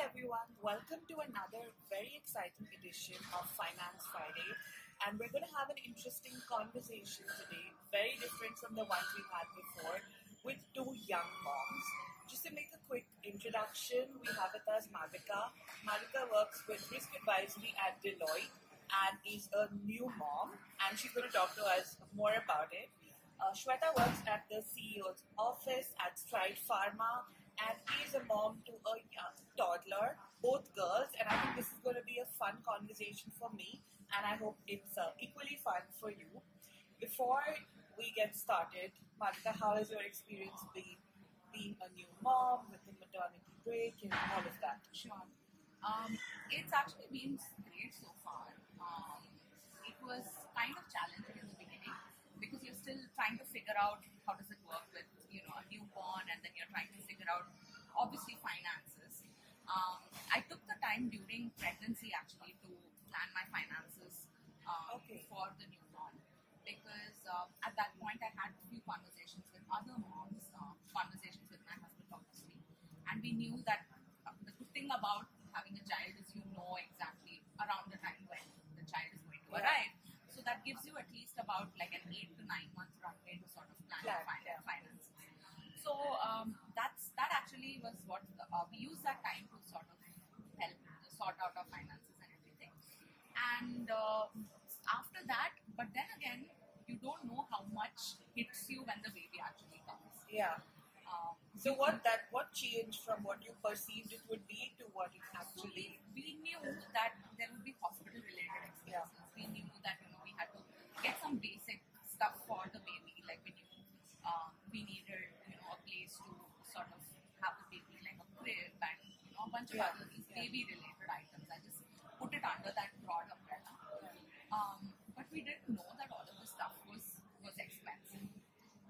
everyone, welcome to another very exciting edition of Finance Friday. And we're going to have an interesting conversation today, very different from the ones we've had before, with two young moms. Just to make a quick introduction, we have with us Malavika. Malavika works with risk advisory at Deloitte and is a new mom, and she's going to talk to us more about it. Uh, Shweta works at the CEO's office at Stride Pharma and is a mom to a young toddler, both girls. And I think this is going to be a fun conversation for me, and I hope it's uh, equally fun for you. Before we get started, Malavika, how has your experience been being a new mom with the maternity break and all of that? Sure. Um, it's actually been great so far. Um, it was kind of challenging in the beginning because you're still trying to figure out how does it work with you know a newborn, and then you're trying to figure out obviously finances. Um, I took the time during pregnancy actually to plan my finances um, Okay. for the newborn because uh, at that point I had a few conversations with other moms, uh, conversations with my husband obviously, and we knew that uh, the good thing about having a child is you know exactly around the time when the child is going to Yeah. arrive. So that gives you at least about like an eight to nine month runway to sort of plan Plan, your fin- yeah. finances. So um, that's that actually was what the, uh, we used that time to sort of help sort out our finances and everything. And uh, after that, but then again, you don't know how much hits you when the baby actually comes. Yeah. Um, So what that what changed from what you perceived it would be to what it So actually? we, we knew that there would be hospital related expenses. We knew that you know we had to get some basic stuff for the baby, like we knew um, we needed you know a place to sort of have the baby like a crib and you know a bunch of other these baby related items. I just put it under that broad umbrella. Um, but we didn't know that all of the stuff was was expensive.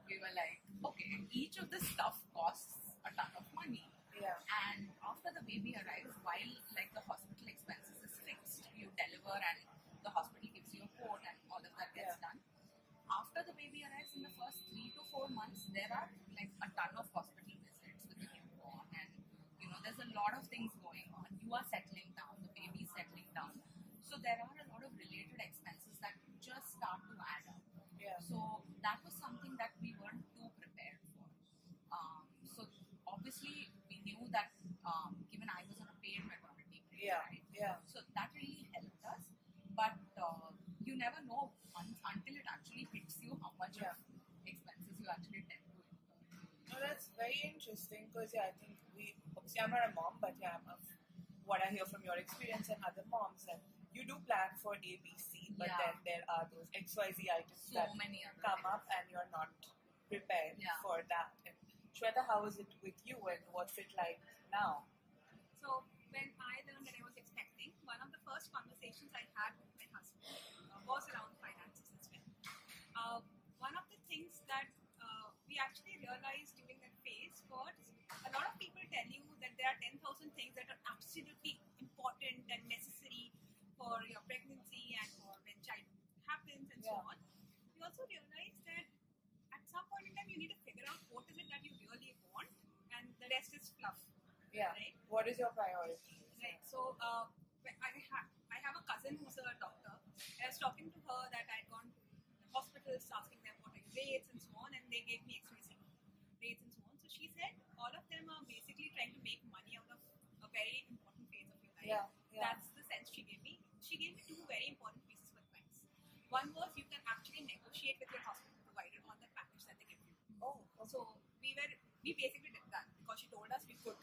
We were like, okay, each of the stuff costs a ton of money. Yeah. And after the baby arrives, while like the hospital expenses is fixed, you deliver and the hospital gives you a code and all of that gets Yeah. done. After the baby arrives in the first three to four months, there are like a ton of hospital visits with the newborn and you know there's a lot of things going on. You are settling down, the baby is settling down. So there are a lot of related expenses that just start to add up. Yeah. So that was something that we weren't too prepared for. Um, so obviously we knew that um, given I was on a paid maternity break, Yeah. right? Yeah. So that really helped us. But uh, you never know un- until it actually hits you how much Yeah. of expenses you actually tend to incur. No, that's very interesting because yeah, I think we obviously I'm not a mom, but yeah, I'm of what I hear from your experience and other moms that you do plan for ABC, but Yeah. then there are those XYZ items So that many other come things. up and you're not prepared Yeah. for that. And Shweta, how is it with you and what's it like now? So when I learned that I was expecting, one of the first conversations I had with my husband uh, was around finances as well. Uh, one of the things that uh, we actually realized during that was a lot of people tell you that there are 10,000 things that are absolutely important and necessary for your pregnancy and for when child happens and so on. We also realized that at some point in time you need to figure out what is it that you really want and the rest is fluff. Yeah. Right? What is your priority? Right. So uh, I have I have a cousin who's a doctor. I was talking to her that I'd gone to the hospitals asking them what are your rates and so on, and they gave me XYZ rates and so on. So she said all of them are basically trying to make money out of a very important phase of your life. Yeah, yeah. That's the sense she gave me. She gave me two very important pieces of advice. One was you can actually negotiate with your hospital provider on the package that they give you. Oh, okay. So we were we basically did that because she told us we could.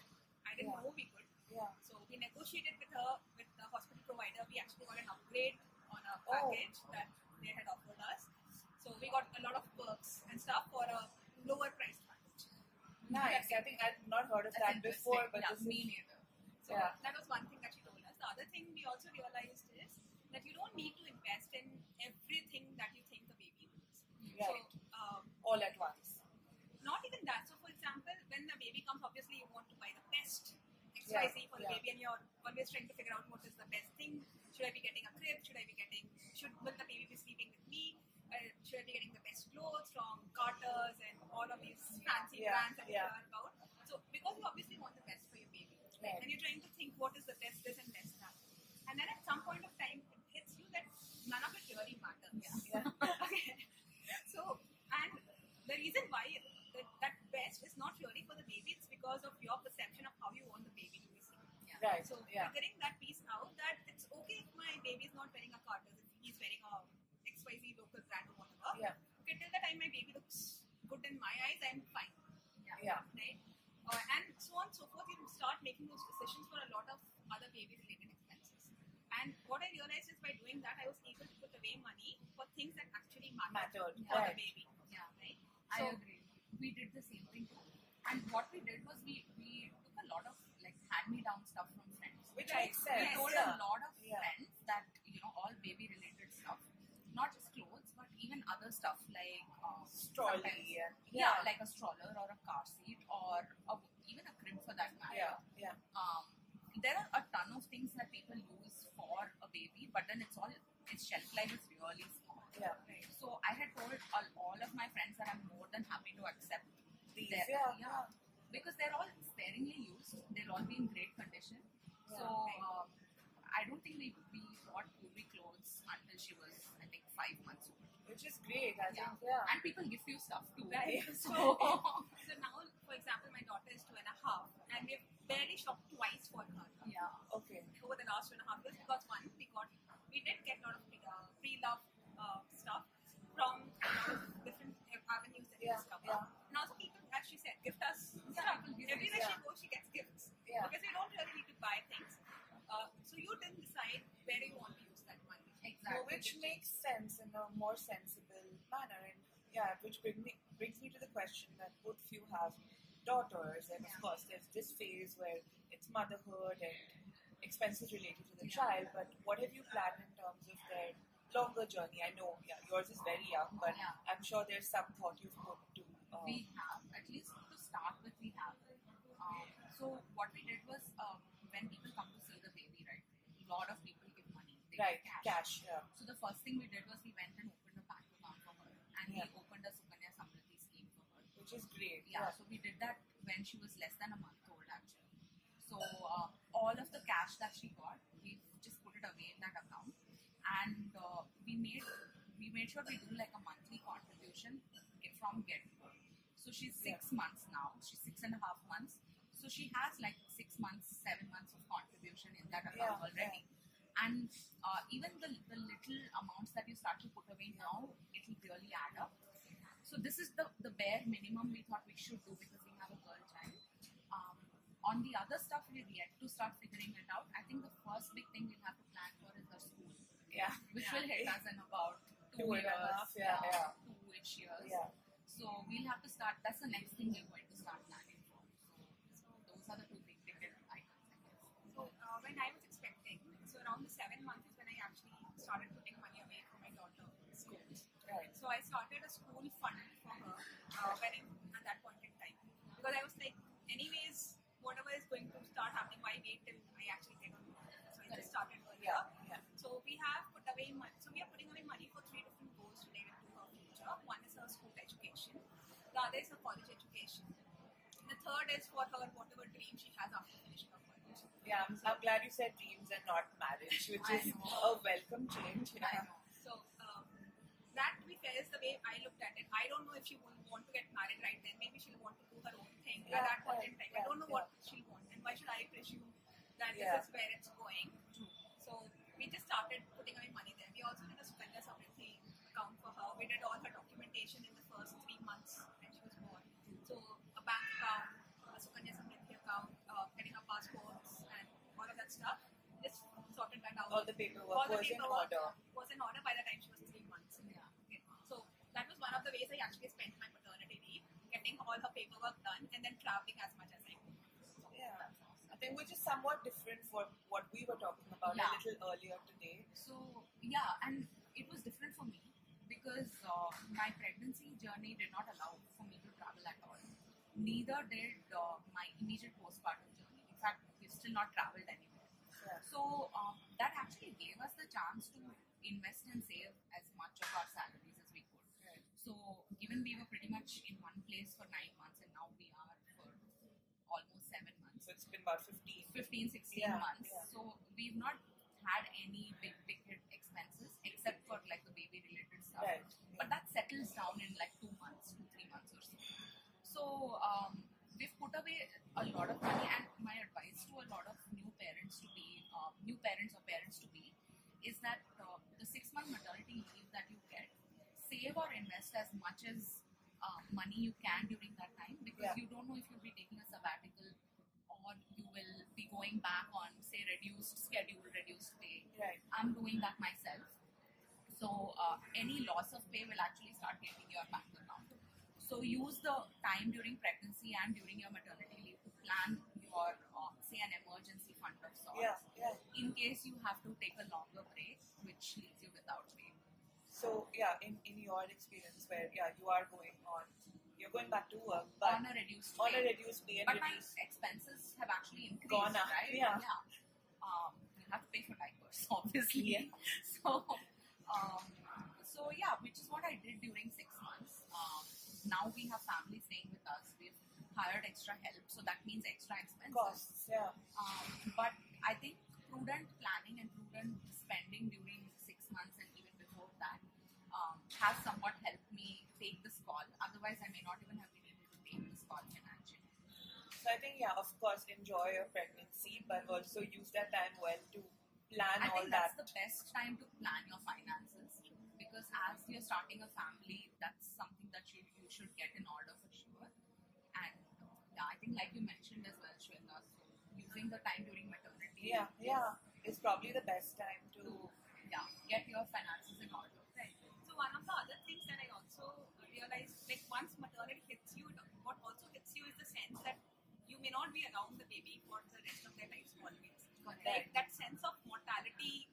I didn't Yeah. know we could. yeah. So we negotiated with her, with the hospital provider. We actually got an upgrade on a Oh. package that they had offered us. So we got a lot of perks and stuff for a lower price. Nice. I think I've not heard of That's that before, but yeah, this me neither. So Yeah. that was one thing that she told us. The other thing we also realized is that you don't need to invest in everything that you think the baby needs. Right. So um, all at once. not even that. So, for example, when the baby comes, obviously you want to buy the best XYZ Yeah, for the yeah. baby, and you're always trying to figure out what is the best thing. Should I be getting a crib? Should I be getting? Should will the baby be sleeping with me? Uh, be getting the best clothes from Carter's and all of these fancy Yeah, brands that yeah. we hear about? So, because you obviously want the best for your baby, Right. and you're trying to think what is the test this and test that. And then at some point of time, it hits you that none of it really matters. Yeah. Yeah. okay. So, and the reason why that, that best is not really for the baby, it's because of your perception of how you want the baby to be seen. Right. So, yeah. figuring that piece out that it's okay if my baby is not wearing a Carter's, if he's wearing a XYZ local brand or whatever. Yeah. Okay, till the time my baby looks good in my eyes, I'm fine. Yeah. Right? Uh, and so on and so forth, you start making those decisions for a lot of other baby related expenses. And what I realized is by doing that, I was able to put away money for things that actually matter Mattered. for Right. the baby. Yeah. Right? I agree. We did the same thing too. And what we did was we, we took a lot of like hand-me-down stuff from friends. Which Right. makes We told yeah. a lot of Yeah. friends that you know all baby-related stuff, not just clothes, but even other stuff like uh, sometimes- Trolley. and- yeah, like a stroller or a car seat or a, even a crib for that matter. Yeah. Yeah. Um, there are a ton of things that people use for a baby, but then it's all its shelf life is really small. Yeah. So I had told all, all of my friends that I'm more than happy to accept These. their- Yeah. yeah, because they're all sparingly used. They'll all be in great condition. So um, I don't think we, we bought Purvi clothes until she was I think five months old. Which is great. I Yeah. think. Yeah. And people give you stuff too. Right. So So now, for example, my daughter is two and a half, and we've barely shopped twice for her yeah, Okay. over the last two and a half years because one, we got, we did get a lot of uh, pre-love uh, stuff from a lot of different avenues that we Yeah, discover. yeah. And also people, as she said, gift us Yeah, stuff. people give Everywhere us, she yeah. goes, she gets gifts. Yeah. Because we don't really need to buy things. Uh, so you didn't decide where you want to use that money. exactly. No, which makes sense in a more sensible manner. And yeah, which bring me, brings me to the question that both of you have daughters, and of course, there's this phase where it's motherhood and expenses related to the Yeah. child. But what have you planned in terms of their longer journey? I know yeah, yours is very young, but Yeah. I'm sure there's some thought you've put to. Um, we have at least to start with we have um, so what we did was um, when people come to see the baby right a lot of people give right, give cash. Yeah. so the first thing we did was we went and opened a bank account for her and Yeah. we opened a Sukanya Samriddhi scheme for her Which is great. yeah, so we did that when she was less than a month old actually so uh, all of the cash that she got we just put it away in that account and uh, we made we made sure we do like a monthly contribution from get Go. so she's six months now she's six and a half months so she has like six months seven months of contribution in that account Yeah, already and uh, even the, the little amounts that you start to put away now it will really add up so this is the, the bare minimum we thought we should do because we have a girl child. Um, on the other stuff, we're yet to start figuring it out. I think the first big thing we'll have to plan for is the school, Yeah. which Yeah. will hit us in about two, Two a years, yeah, yeah. two-ish years. Yeah. So we'll have to start. That's the next thing we're going to start planning for. So, so those are the two big ticket items. I guess. So uh, when I was expecting, so around the seven months is when I actually started putting money away for my daughter schools. Right. So I started a school fund for her uh, when I, at that point in time because I was like, anyways, whatever is going to start happening, why wait till I actually get on board? So I just started earlier. Yeah. Yeah. So we have put away money. So we are putting away money for three different goals related to her future. One is her school education. The other is her college education. And The third is for her whatever dream she has after finishing her college. Yeah, I'm, I'm glad you said dreams and not marriage, which I is know. a welcome change. Know. So um, that, to be fair, is the way I looked at it. I don't know if she will want to get married right then. Maybe she'll want to do her own thing Yeah, at that point in time. I don't know what she'll want, and why should I presume that this is where it's going? So we just started putting away money there. We also did a Sukanya Samriddhi account for her. We did all her documentation in the first three months when she was born. So a bank account, a Sukanya Samriddhi account, uh, getting her passports, and all of that stuff. Just sorted that out. All the paperwork All the was in order. was in order by the time she was three months. Yeah. Okay. So that was one of the ways I actually spent my paternity leave, getting all her paperwork done and then traveling as much as I could. Yeah. I think which is somewhat different from what we were talking about Yeah. a little earlier today. So yeah, and it was different for me because uh, my pregnancy journey did not allow for me to travel at all. Neither did uh, my immediate postpartum journey. In fact, we've still not traveled anywhere. Yeah. So um, that actually gave us the chance to invest and save as much of our salaries as we could. Right. So given we were pretty much in one place for nine months and now we are for almost seven months. So it's been about 15. 15, 16 Yeah, months. yeah. So we've not had any big ticket expenses except for like the baby related stuff. Right. But that settles down in like two months, two, three months or so. So um, we've put away a lot of money, and my advice to a lot of new parents to be, uh, new parents or parents to be, is that uh, the six month maternity leave that you get, save or invest as much as uh, money you can during that time because Yeah. you don't know if you'll be taking a sabbatical or you will be going back on, say, reduced schedule, reduced pay. Right. I'm doing that myself. So uh, any loss of pay will actually start hitting your bank account. So use the time during pregnancy and during your maternity leave to plan your, uh, say, an emergency fund of sorts. Yeah, yeah. In case you have to take a longer break, which leaves you without pay. So yeah, in, in your experience where yeah you are going on, you're going back to work, but on a reduced on a reduced pay but my expenses have actually increased, Gone up, right? yeah. Um, you have to pay for diapers, obviously. Yeah. So, um, so yeah, which is what I did during six months. Um, now we have family staying with us. We've hired extra help, so that means extra expenses. costs, yeah. Um, but I think prudent planning and prudent spending during six months and even before that um, has somewhat helped me take this call. Otherwise, I may not even have been able to take this call financially. So I think yeah, of course, enjoy your pregnancy, but also use that time well to plan I all think that. that's the best time to plan your finances because as you're starting a family, that's something that you, you should get in order for sure. And yeah, I think like you mentioned as well, Shweta, so using the time during maternity. Yeah, is yeah, it's probably the best time to. To yeah, get your finances in order. One of the other things that I also realized, like once maternity hits you, what also hits you is the sense that you may not be around the baby for the rest of their lives always. Correct. Like that sense of mortality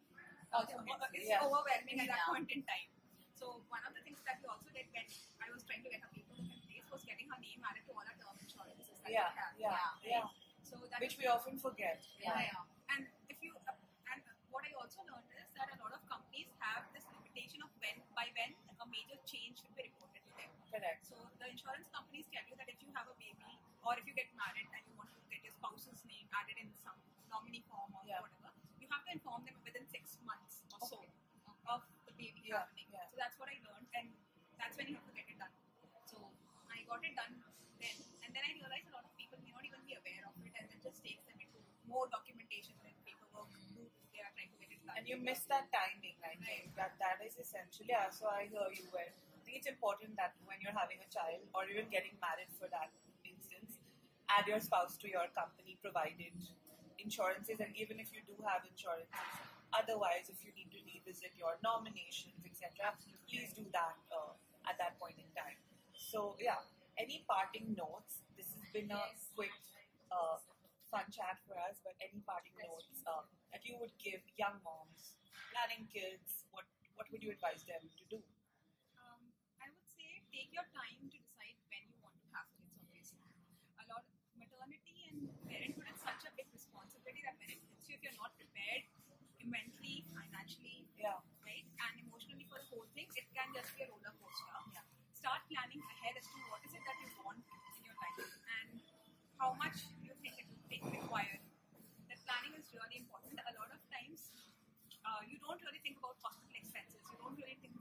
Also uh, hits is. Yeah. overwhelming at that Yeah. point in time. So one of the things that we also did when I was trying to get a paperwork in place was getting her name added to all our term insurances that Yeah, we have. yeah, Yeah. yeah. So that Which we often forget. Yeah, yeah. and if you uh, and what I also learned is that a lot of companies have this limitation of when by when a major change should be reported to them. Correct. So the insurance companies tell you that if you have a baby or if you get married and you want to get your spouse's name added in some nominee form or Yeah. whatever, you have to inform them within six months or so of the baby Yeah, happening. yeah. So that's what I learned, and that's when you have to get it done. So I got it done then, and then I realized a lot of people may not even be aware of it, and it just takes them into more documentation and paperwork. to- They are trying to get it done. And you miss that timing, I think. That that is essential. Yeah, so I hear you where I think it's important that when you're having a child or even getting married for that instance, add your spouse to your company provided insurances and even if you do have insurances, otherwise if you need to revisit your nominations, etc., please do that uh, at that point in time. So yeah, any parting notes? This has been a quick uh, fun chat for us, but any parting notes uh, that you would give young moms planning kids? What would you advise them to do? Um, I would say take your time to decide when you want to have kids. Obviously, a lot of maternity and parenthood is such a big responsibility that when it hits you, if you're not prepared mentally, financially, Yeah, right, and emotionally for the whole thing, it can just be a roller coaster. Start planning ahead as to what is it that you want in your life and how much you think it will take require. That planning is really important. A lot of times, uh, you don't really think about hospital expenses. You don't really think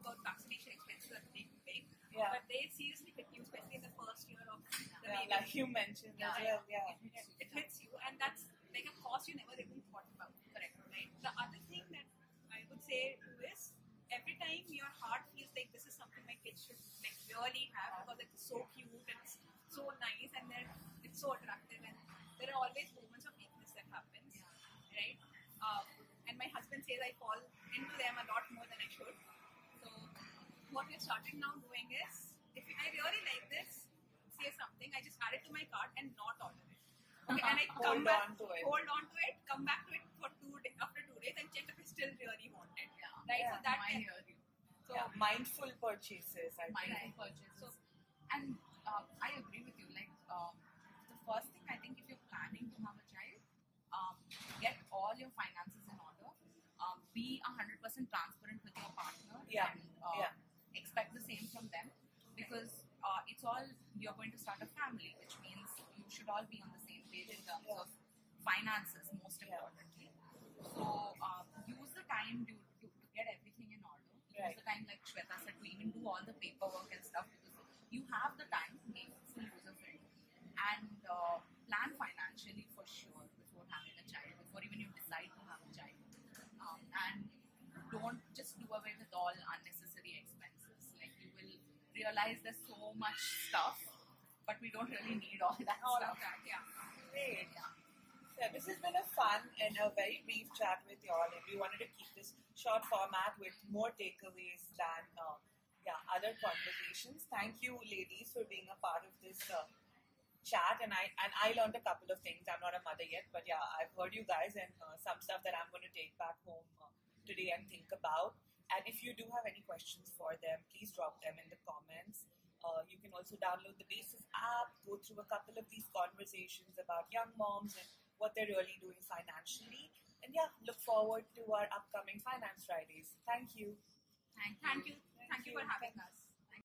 about expenses that they big. Yeah. But they seriously hit you, especially in the first year of the yeah baby. like you mentioned as Yeah, well. Yeah, It, it hits you, and that's like a cost you never even thought about. Correct, right? The other thing that I would say is every time your heart feels like this is something my kids should like really have because it's so cute and it's so nice and then it's so attractive and there are always moments of weakness that happens, right? Um, and my husband says I fall into them a lot more than I should. So what we're starting now doing is if I really like this, say something, I just add it to my cart and not order it. Okay, and I Hold come back, on to it. hold on to it, come back to it for two days after two days and check if I still really want it. Yeah. Right? So Yeah. that can, so yeah. mindful purchases. I think. mindful purchases. and uh, I agree with you. Like um, the first thing I think, if you're planning to have a child, um, get all your finances in order. Um, be hundred percent transparent with your partner. Yeah, And, uh, yeah. Expect the same from them because uh, it's all you're going to start a family, which means you should all be on the same page in terms Yeah. of finances most importantly. So um, use the time to, to, to get everything in order. Use Right. the time, like Shweta said, to even do all the paperwork and stuff because you have the time to make full use of it. And uh, plan financially for sure before having a child, before even you decide to have a child. Um, and don't just do away with all unnecessary expenses. Like you will realize there's so much stuff, but we don't really need all that All stuff. of that, yeah. Great. Yeah. Yeah, this has been a fun and a very brief chat with y'all, and we wanted to keep this short format with more takeaways than uh, yeah other conversations. Thank you, ladies, for being a part of this uh, chat, and I and I learned a couple of things. I'm not a mother yet, but yeah, I've heard you guys and uh, some stuff that I'm going to take back home uh, today and think about. And if you do have any questions for them, please drop them in the comments. Uh, you can also download the Basis app, go through a couple of these conversations about young moms and what they're really doing financially. And yeah, look forward to our upcoming Finance Fridays. Thank you. Thank you. Thank you. Thank Thank you you. for having us.